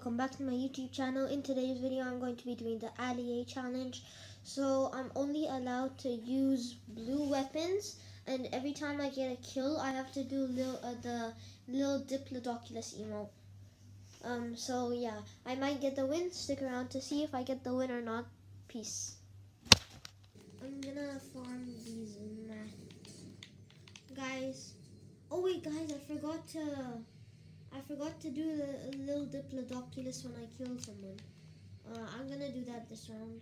Welcome back to my YouTube channel. In today's video, I'm going to be doing the Ali-A challenge. So I'm only allowed to use blue weapons, and every time I get a kill, I have to do little, uh, the little Diplodocus emote. Um, so yeah, I might get the win. Stick around to see if I get the win or not. Peace. I'm gonna farm these mats. Guys, oh wait guys, I forgot to I forgot to do the little Diplodocus when I kill someone. Uh, I'm gonna do that this round.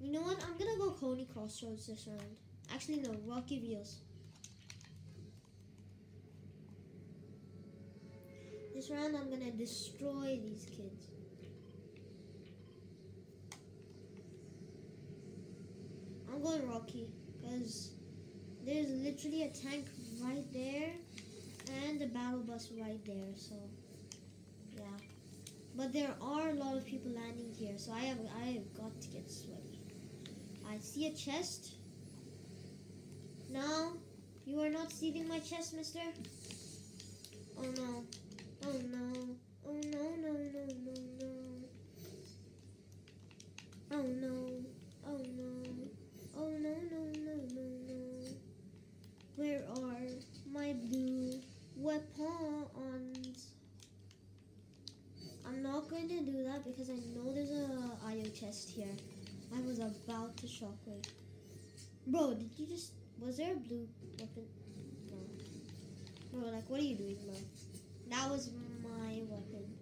You know what? I'm gonna go Coney Crossroads this round. Actually, no, Rocky Reels. This round, I'm gonna destroy these kids. I'm going Rocky because there's literally a tank right there and the battle bus right there so yeah. But there are a lot of people landing here so I have I have got to get sweaty. I see a chest. No you are not stealing my chest mister? Oh no. Oh no. Oh no no no no no. Oh no. Oh no. Oh no no no no no. Where are my blue weapons. I'm not going to do that because I know there's a IO chest here. I was about to shockwave. Bro, did you just... Was there a blue weapon? No. Bro, like, what are you doing, bro? That was my weapon.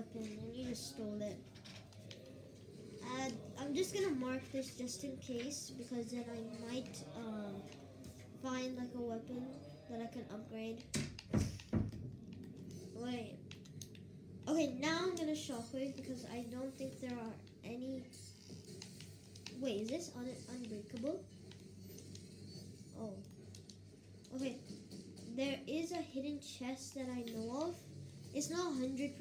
Weapon and you just stole it. Uh, I'm just gonna mark this just in case because then I might uh, find like a weapon that I can upgrade. Wait. Okay, now I'm gonna shockwave because I don't think there are any. Wait, is this un unbreakable? Oh. Okay. There is a hidden chest that I know of. It's not 100%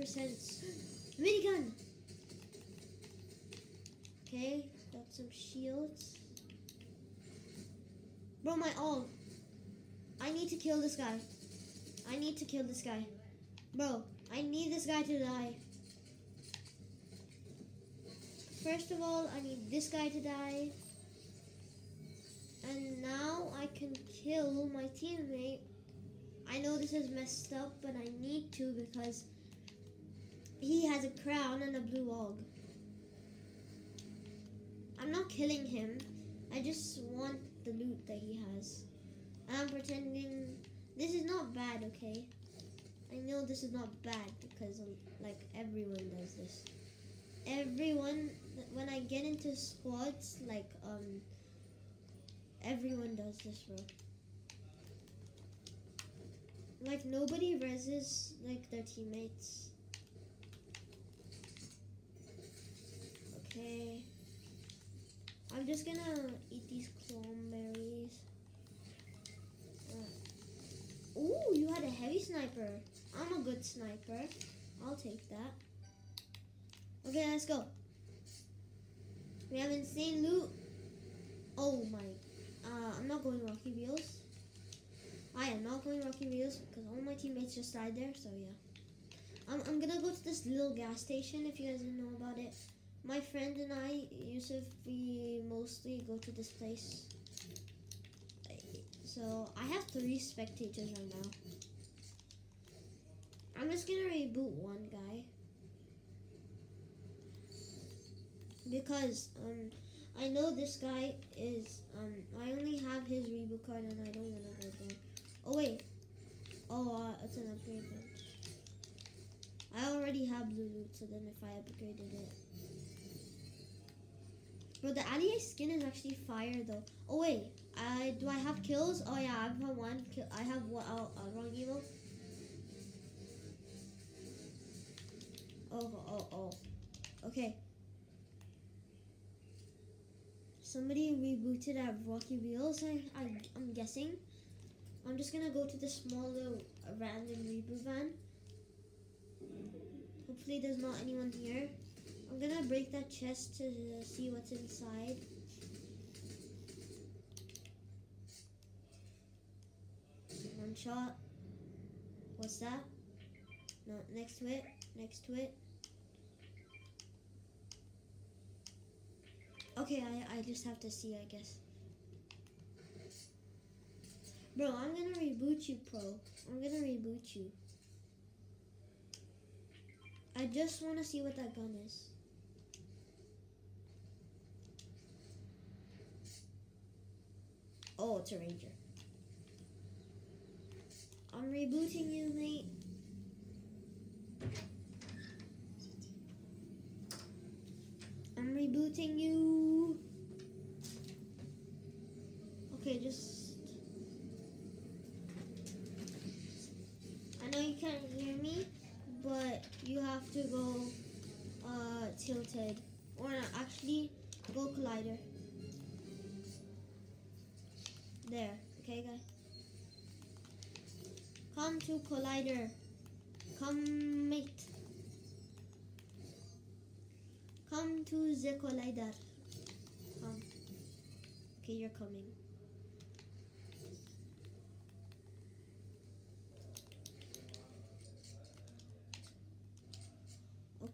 minigun. Okay, got some shields. Bro, my ult. I need to kill this guy. I need to kill this guy. Bro, I need this guy to die. First of all, I need this guy to die. And now I can kill my teammate I know this is messed up, but I need to because he has a crown and a blue og. I'm not killing him. I just want the loot that he has. I'm pretending this is not bad, okay? I know this is not bad because um, like everyone does this. Everyone when I get into squads, like um everyone does this, bro. Like nobody reses like their teammates. Okay. I'm just gonna eat these cranberries. Uh, ooh, you had a heavy sniper. I'm a good sniper. I'll take that. Okay, let's go. We have insane loot. Oh my. Uh, I'm not going Rocky Reels. I am not going Rocky Reels because all my teammates just died there, so yeah. I'm, I'm gonna go to this little gas station if you guys didn't know about it. My friend and I, Yusuf, we mostly go to this place. So I have three spectators right now. I'm just gonna reboot one guy. Because um I know this guy is um I only have his reboot card and I don't wanna go there. Oh wait. Oh, uh, it's an upgrade bench. I already have blue loot, so then if I upgraded it. Bro, the Ali-A skin is actually fire though. Oh wait, I do I have kills? Oh yeah, I've had one kill. I have one. Oh, uh, wrong emo. Oh, oh, oh. Okay. Somebody rebooted at Rocky Reels, I, I, I'm guessing. I'm just gonna go to the small little random reboot van. Hopefully there's not anyone here. I'm gonna break that chest to uh, see what's inside. One shot. What's that? No, next to it. Next to it. Okay, I, I just have to see, I guess. Bro, I'm gonna reboot you, pro. I'm gonna reboot you. I just want to see what that gun is. Oh, it's a ranger. I'm rebooting you, mate. I'm rebooting you. Okay, just. I know you can't hear me, but you have to go uh, tilted. Or not, actually, go collider. There, okay, guys? Come to collider. Come, mate. Come to the collider. Come. Okay, you're coming.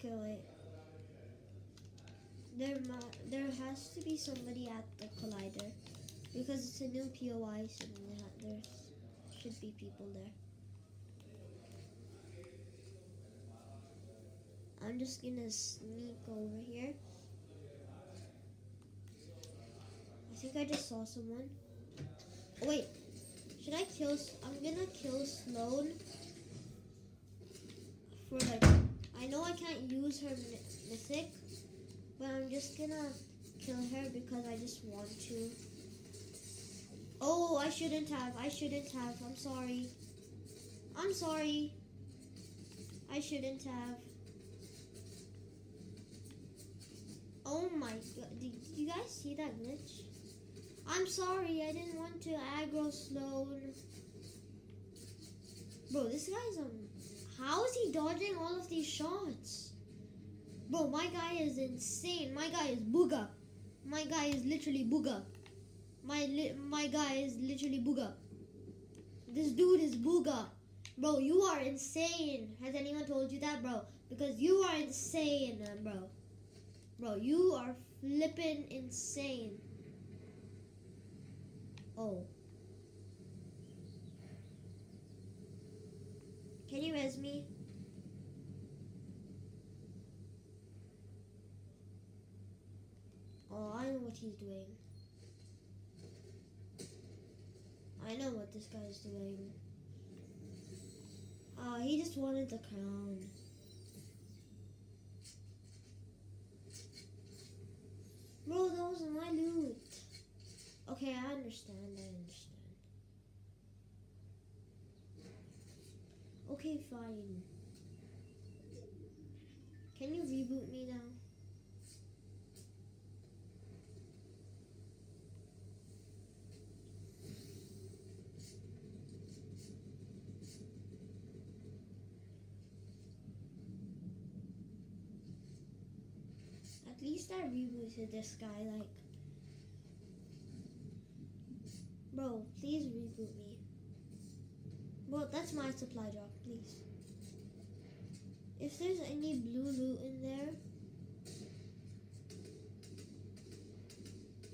Okay, wait. There, there has to be somebody at the collider because it's a new POI, so there should be people there. I'm just gonna sneak over here. I think I just saw someone. Oh, wait, should I kill? I'm gonna kill Slone for like. I know I can't use her my- mythic, but I'm just gonna kill her because I just want to. Oh, I shouldn't have. I shouldn't have. I'm sorry. I'm sorry. I shouldn't have. Oh my god. Did you guys see that glitch? I'm sorry. I didn't want to aggro Slone. Bro, this guy's um. How is he dodging all of these shots? Bro, my guy is insane. My guy is booga. My guy is literally booga. My li- my guy is literally booga. This dude is booga. Bro, you are insane. Has anyone told you that, bro? Because you are insane, bro. Bro, you are flippin' insane. Oh. Can you res me? Oh, I know what he's doing. I know what this guy's doing. Uh, he just wanted the crown. Bro, that was my loot. Okay, I understand, I understand. Okay, fine. Can you reboot me now? At least I rebooted this guy, like. Bro, please reboot me. Bro, that's my supply drop, please. If there's any blue loot in there,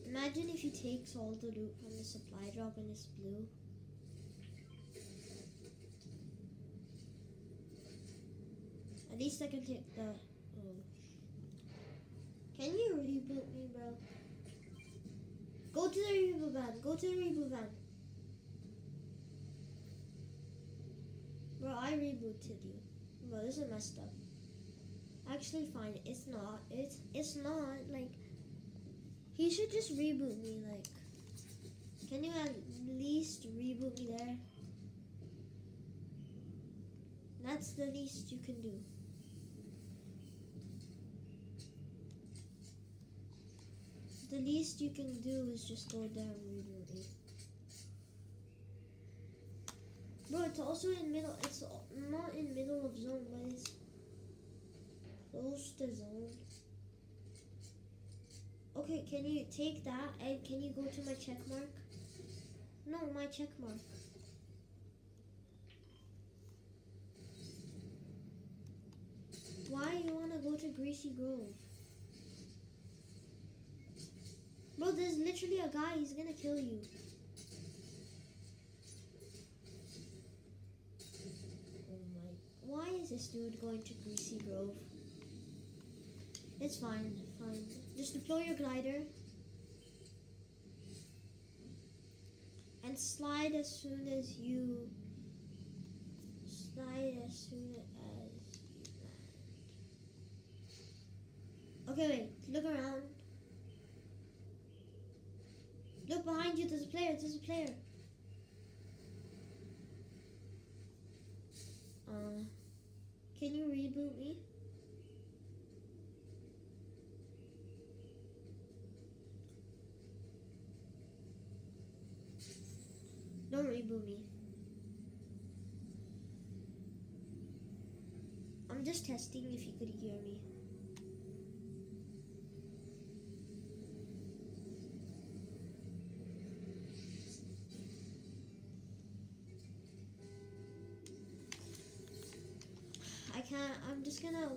imagine if he takes all the loot from the supply drop and it's blue. At least I can take the. Oh. Can you reboot me, bro? Go to the reboot van. Go to the reboot van. Bro, I rebooted you. Bro, this is messed up. Actually, fine. It's not. It's it's not like. He should just reboot me. Like, can you at least reboot me there? That's the least you can do. The least you can do is just go down Bro, it's also in middle. It's not in middle of zone, but it's close to zone. Okay, can you take that and can you go to my check mark? No, my check mark. Why you wanna go to Greasy Grove? Bro, there's literally a guy, he's gonna kill you. This dude going to Greasy Grove? It's fine, fine. Just deploy your glider. And slide as soon as you slide as soon as you land. Okay, wait, look around. Look behind you, there's a player, there's a player. Uh, can you reboot me? Don't reboot me. I'm just testing if you could hear me.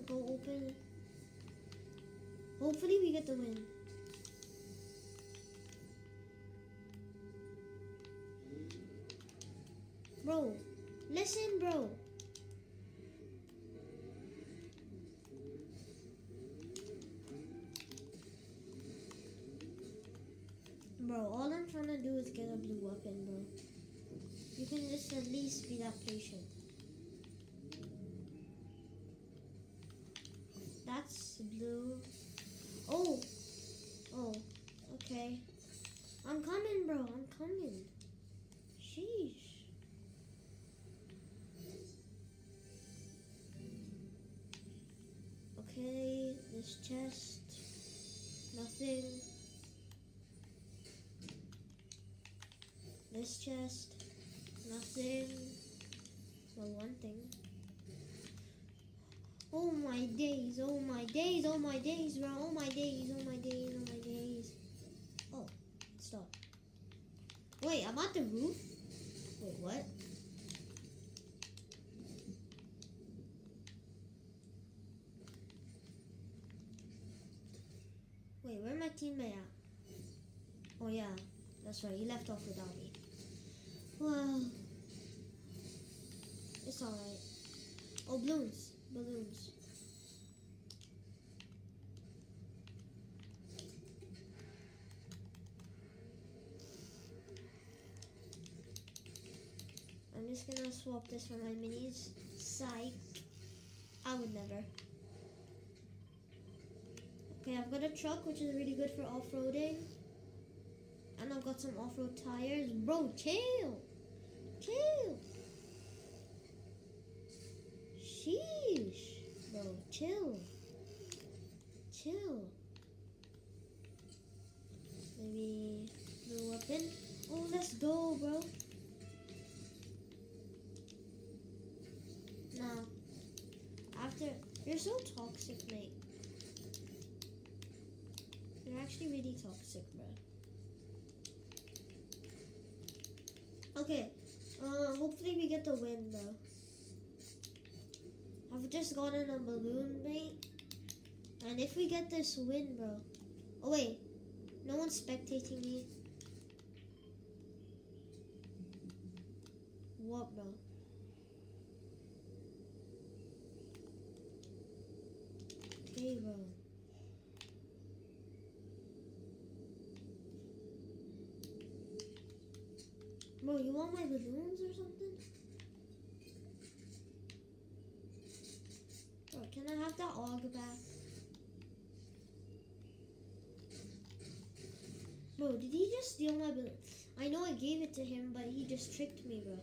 Go open. Hopefully we get the win. Bro, listen, bro. Bro, all I'm trying to do is get a blue weapon, bro. You can just at least be that patient. Coming. Sheesh. Okay, this chest. Nothing. This chest. Nothing. Well, one thing. Oh my days, oh my days, oh my days, bro. Oh my days, oh my days, oh my days. Oh, stop. Wait, I'm at the roof? Wait, what? Wait, where my teammate at? Oh yeah, that's right. He left off without me. Well, it's alright. Oh, balloons, balloons. I'm gonna swap this for my minis. Psych. I would never. Okay, I've got a truck which is really good for off-roading. And I've got some off-road tires. Bro, chill. Chill. Sheesh. Bro, chill. Chill. Maybe blue weapon. Oh, let's go, bro. So toxic, mate. You're actually really toxic, bro. Okay, uh, hopefully we get the win, though. I've just gotten a balloon mate. And if we get this win, bro. Oh, wait. No one's spectating me. What, bro? Okay, bro. You want my balloons or something? Bro, can I have that AUG back? Bro, did he just steal my balloon? I know I gave it to him, but he just tricked me, bro.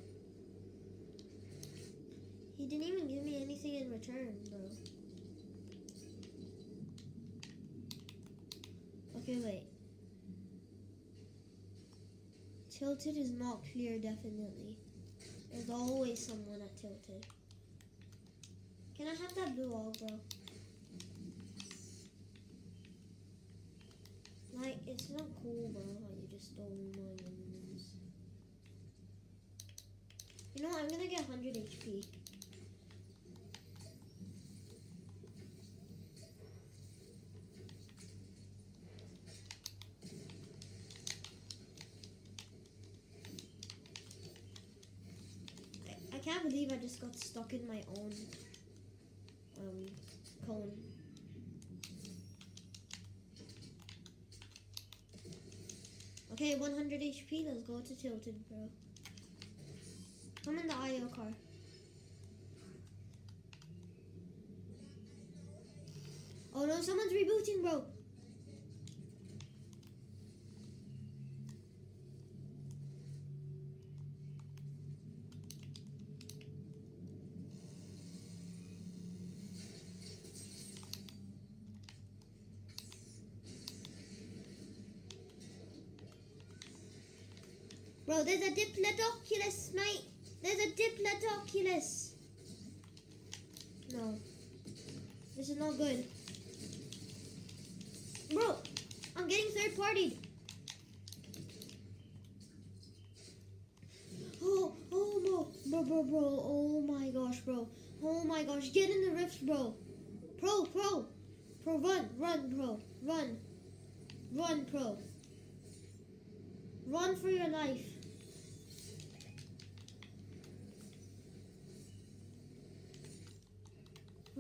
He didn't even give me anything in return, bro. Okay, wait. Tilted is not clear, definitely. There's always someone at Tilted. Can I have that blue AUG, bro? Like, it's not cool, bro, how you just stole my minions. You know what, I'm gonna get 100 HP. Can't believe I just got stuck in my own um, cone. Okay, 100 HP. Let's go to Tilted, bro. Come in the IO car. Oh no, someone's rebooting, bro. Bro, there's a Diplodocus, mate. There's a Diplodocus. No. This is not good. Bro, I'm getting third partied. Oh, oh, bro, bro, bro, bro. Oh my gosh, bro. Oh my gosh, get in the rift, bro. Pro, pro. Pro, run, run, pro. Run. Run, pro. Run for your life.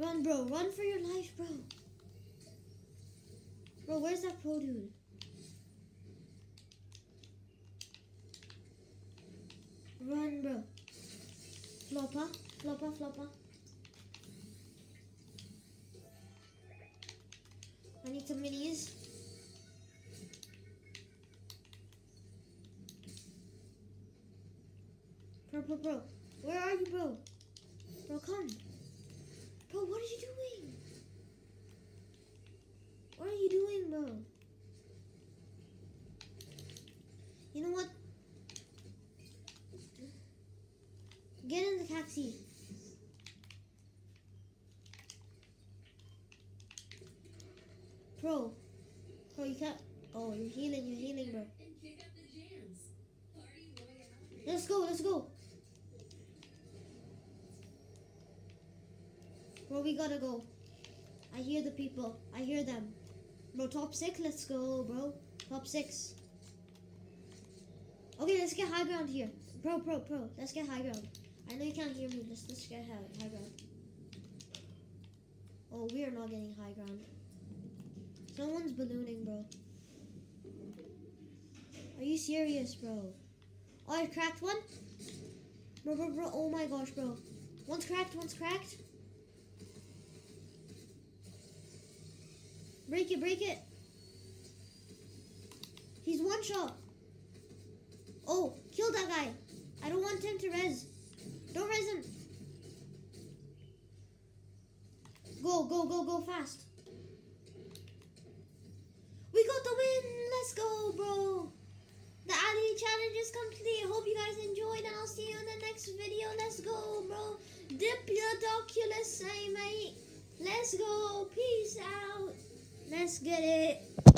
Run, bro. Run for your life, bro. Bro, where's that pro dude? Run, bro. Flopper, flopper, flopper. I need some minis. Bro, bro, bro. Where are you, bro? Bro, come. Bro, what are you doing? What are you doing, bro? You know what? Get in the taxi. Bro. Bro, you can't. Oh, you're healing, you're healing, bro. Let's go, let's go. Bro, we gotta go. I hear the people. I hear them. Bro, top six, let's go, bro. Top six. Okay, let's get high ground here. Bro, bro, bro, let's get high ground. I know you can't hear me. Let's, let's get high, high ground. Oh, we are not getting high ground. Someone's ballooning, bro. Are you serious, bro? Oh, I cracked one? Bro, bro, bro. Oh my gosh, bro. One's cracked, one's cracked. Break it, break it. He's one shot. Oh, kill that guy. I don't want him to res. Don't res him. Go, go, go, go fast. We got the win. Let's go, bro. The Ali challenge is complete. Hope you guys enjoyed and I'll see you in the next video. Let's go, bro. Dip your doculus, say eh, mate. Let's go. Peace out. Let's get it.